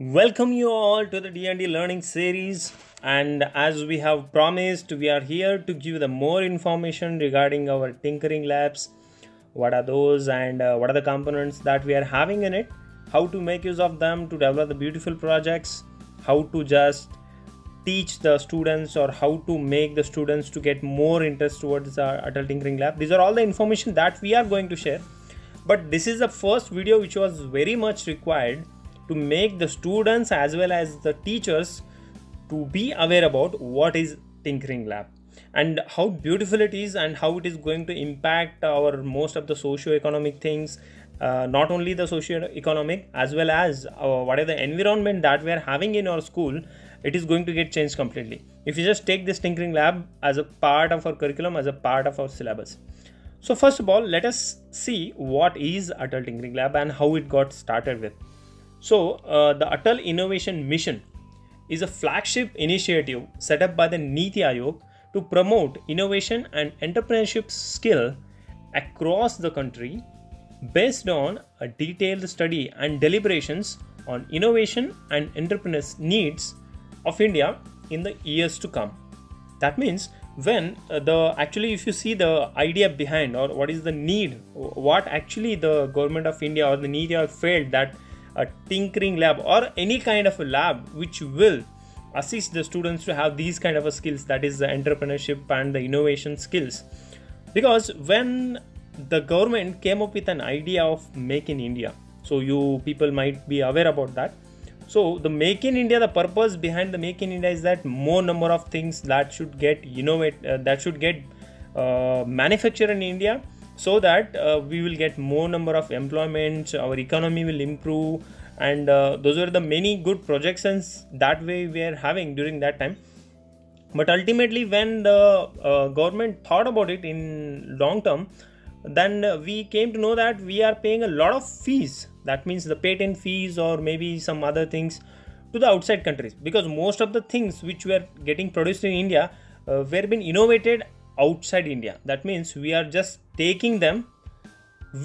Welcome you all to the D&D learning series. And as we have promised we are here to give the more information regarding our tinkering labs. What are those and uh, what are the components that we are having in it? How to make use of them to develop the beautiful projects? How to just teach the students or how to make the students to get more interest towards the Atal Tinkering Lab? These are all the information that we are going to share. But this is the first video which was very much required to make the students as well as the teachers to be aware about what is tinkering lab. And how beautiful it is and how it is going to impact our most of the socio-economic things uh, not only the socio-economic as well as our, whatever the environment that we are having in our school it is going to get changed completely. If you just take this tinkering lab as a part of our curriculum as a part of our syllabus. So first of all let us see what is atal tinkering lab and how it got started with so, uh, the Atal Innovation Mission is a flagship initiative set up by the Niti Aayog to promote innovation and entrepreneurship skill across the country based on a detailed study and deliberations on innovation and entrepreneurs needs of India in the years to come. That means when uh, the actually if you see the idea behind or what is the need what actually the government of India or the Niti Aayog felt that a tinkering lab or any kind of a lab which will assist the students to have these kind of a skills that is the entrepreneurship and the innovation skills. Because when the government came up with an idea of make in india so you people might be aware about that. So the make in india the purpose behind the make in india is that more number of things that should get innovate uh, that should get uh, manufactured in india so that uh, we will get more number of employment our economy will improve and uh, those were the many good projections that way we are having during that time. But ultimately when the uh, government thought about it in long term then we came to know that we are paying a lot of fees. That means the patent fees or maybe some other things to the outside countries. Because most of the things which were getting produced in india uh, were being innovated outside India. That means we are just taking them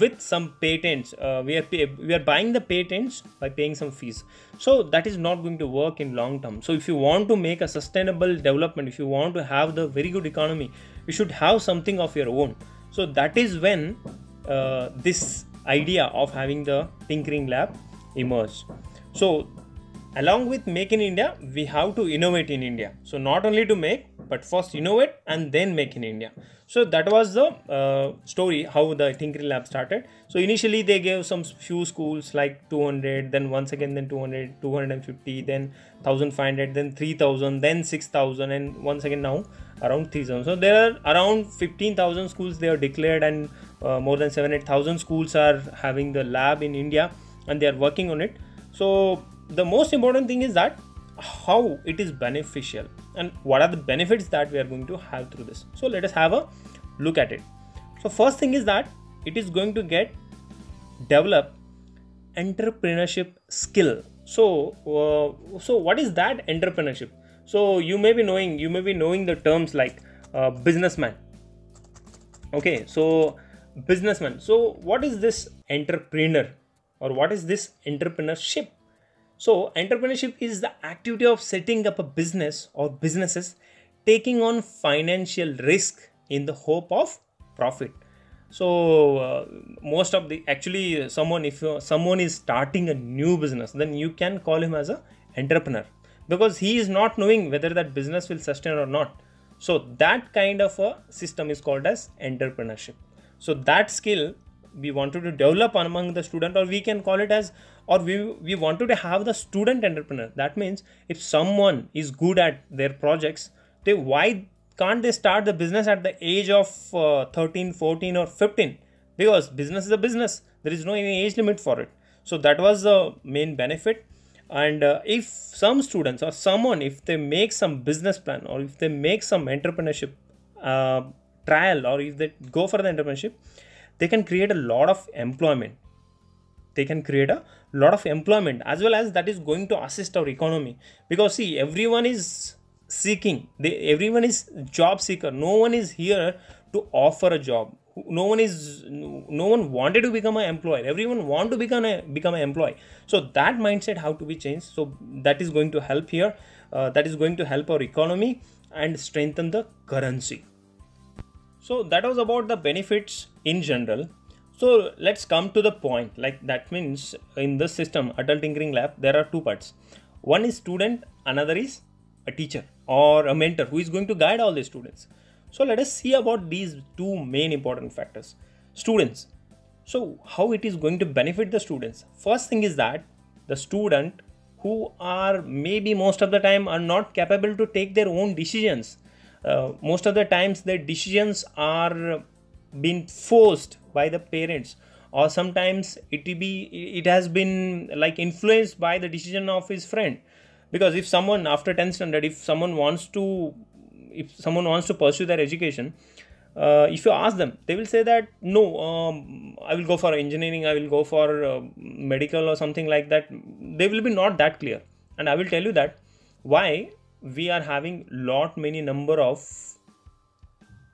with some patents. Uh, we are pay, we are buying the patents by paying some fees. So that is not going to work in long term. So if you want to make a sustainable development, if you want to have the very good economy, you should have something of your own. So that is when uh, this idea of having the tinkering lab emerged. So along with make in india we have to innovate in india. So not only to make but first innovate and then make in india. So that was the uh, story how the tinkering lab started. So initially they gave some few schools like 200 then once again then 200 250 then 1500 then 3000 then 6000 and once again now around 3000 so there are around 15000 schools they are declared and uh, more than 7 8000 schools are having the lab in india and they are working on it. So the most important thing is that how it is beneficial and what are the benefits that we are going to have through this. So let us have a look at it. So first thing is that it is going to get develop entrepreneurship skill. So uh, so what is that entrepreneurship? So you may be knowing you may be knowing the terms like uh, businessman. Okay so businessman. So what is this entrepreneur or what is this entrepreneurship so, entrepreneurship is the activity of setting up a business or businesses taking on financial risk in the hope of profit. So, uh, most of the actually someone if uh, someone is starting a new business, then you can call him as a entrepreneur because he is not knowing whether that business will sustain or not. So, that kind of a system is called as entrepreneurship. So, that skill we wanted to develop among the student or we can call it as or we, we wanted to have the student entrepreneur. That means if someone is good at their projects they why can't they start the business at the age of uh, 13 14 or 15 because business is a business. There is no any age limit for it. So that was the main benefit. And uh, if some students or someone if they make some business plan or if they make some entrepreneurship uh, trial or if they go for the entrepreneurship they can create a lot of employment they can create a lot of employment as well as that is going to assist our economy. Because see everyone is seeking they everyone is job seeker. No one is here to offer a job. No one is no one wanted to become an employer everyone want to become a become an employee. So that mindset how to be changed. So that is going to help here. Uh, that is going to help our economy and strengthen the currency. So that was about the benefits in general so let's come to the point. Like that means in this system Atal tinkering lab there are two parts. One is student another is a teacher or a mentor who is going to guide all the students. So let us see about these two main important factors. Students. So how it is going to benefit the students? First thing is that the student who are maybe most of the time are not capable to take their own decisions. Uh, most of the times their decisions are being forced by the parents or sometimes it be it has been like influenced by the decision of his friend. Because if someone after 10th standard if someone wants to if someone wants to pursue their education uh, if you ask them they will say that no um, i will go for engineering i will go for uh, medical or something like that. They will be not that clear. And i will tell you that why we are having lot many number of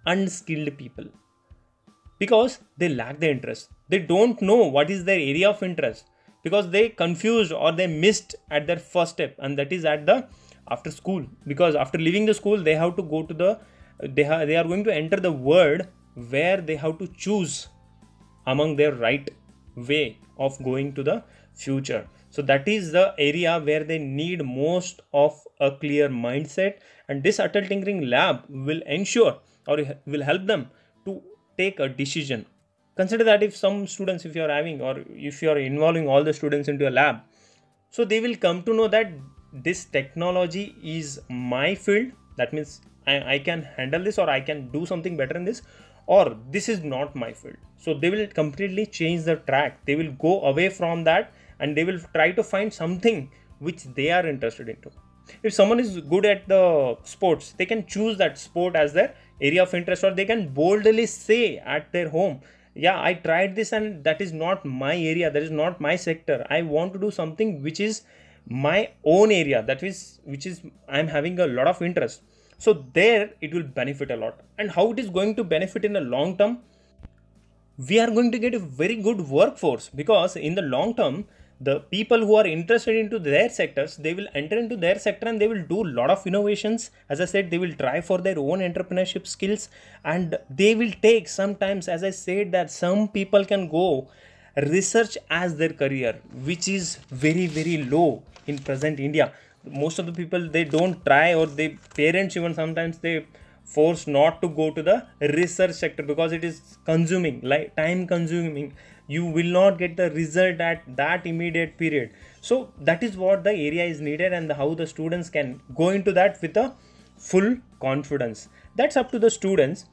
unskilled people because they lack the interest. They don't know what is their area of interest because they confused or they missed at their first step and that is at the after school. Because after leaving the school they have to go to the they, ha- they are going to enter the world where they have to choose among their right way of going to the future. So that is the area where they need most of a clear mindset and this Atal tinkering lab will ensure or will help them to take a decision. Consider that if some students if you are having or if you are involving all the students into a lab so they will come to know that this technology is my field. That means I, I can handle this or i can do something better in this or this is not my field. So they will completely change the track. They will go away from that and they will try to find something which they are interested into. If someone is good at the sports they can choose that sport as their area of interest or they can boldly say at their home yeah i tried this and that is not my area that is not my sector. I want to do something which is my own area that is which is i'm having a lot of interest. So there it will benefit a lot. And how it is going to benefit in the long term? We are going to get a very good workforce because in the long term the people who are interested into their sectors they will enter into their sector and they will do a lot of innovations. As i said they will try for their own entrepreneurship skills and they will take sometimes as i said that some people can go research as their career which is very very low in present india. Most of the people they don't try or they parents even sometimes they force not to go to the research sector because it is consuming like time consuming you will not get the result at that immediate period. So that is what the area is needed and how the students can go into that with a full confidence. That's up to the students.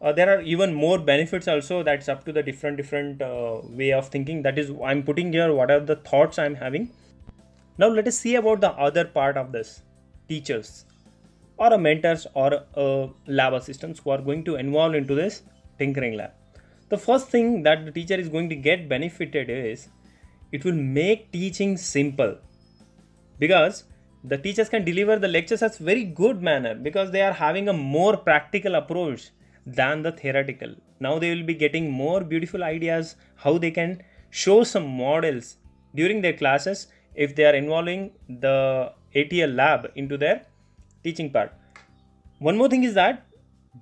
Uh, there are even more benefits also that's up to the different different uh, way of thinking. That is i'm putting here what are the thoughts i'm having. Now let us see about the other part of this. Teachers or a mentors or a lab assistants who are going to involve into this tinkering lab the first thing that the teacher is going to get benefited is it will make teaching simple. Because the teachers can deliver the lectures as very good manner because they are having a more practical approach than the theoretical. Now they will be getting more beautiful ideas how they can show some models during their classes if they are involving the ATL lab into their teaching part. One more thing is that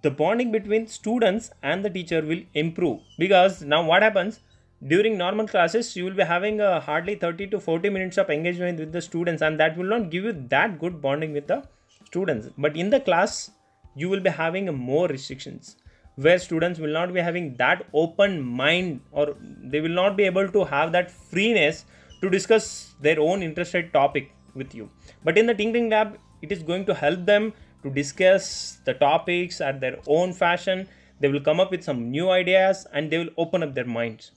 the bonding between students and the teacher will improve. Because now what happens? During normal classes you will be having a hardly 30 to 40 minutes of engagement with the students and that will not give you that good bonding with the students. But in the class you will be having more restrictions where students will not be having that open mind or they will not be able to have that freeness to discuss their own interested topic with you. But in the tinkering lab it is going to help them to discuss the topics at their own fashion they will come up with some new ideas and they will open up their minds.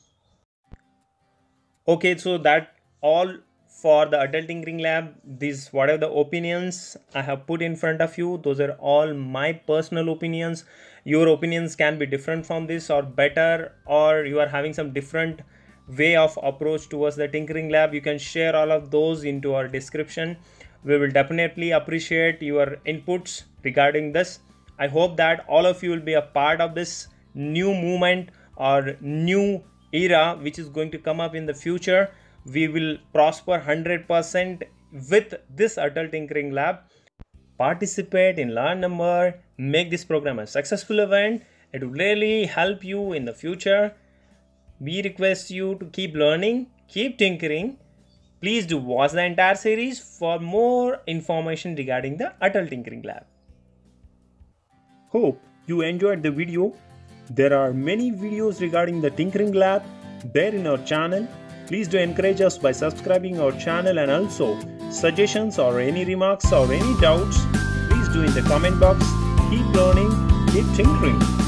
Okay so that all for the Atal tinkering lab. These what are the opinions i have put in front of you those are all my personal opinions. Your opinions can be different from this or better or you are having some different way of approach towards the tinkering lab. You can share all of those into our description we will definitely appreciate your inputs regarding this i hope that all of you will be a part of this new movement or new era which is going to come up in the future we will prosper 100% with this Atal Tinkering Lab. Participate in Learn Number, make this program a successful event. It will really help you in the future. We request you to keep learning, keep tinkering. Please do watch the entire series for more information regarding the Atal Tinkering Lab. Hope you enjoyed the video. There are many videos regarding the Tinkering Lab there in our channel Please do encourage us by subscribing our channel and also suggestions or any remarks or any doubts please do in the comment box. Keep learning, keep tinkering.